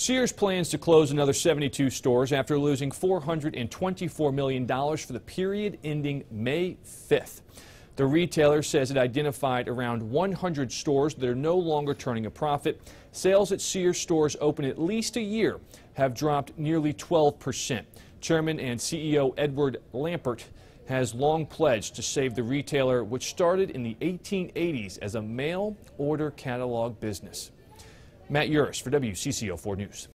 Sears plans to close another 72 stores after losing $424 million for the period ending May 5th. The retailer says it identified around 100 stores that are no longer turning a profit. Sales at Sears stores open at least a year have dropped nearly 12 percent. Chairman and CEO Edward Lampert has long pledged to save the retailer, which started in the 1880s as a mail order catalog business. Matt Yurus for WCCO 4 News.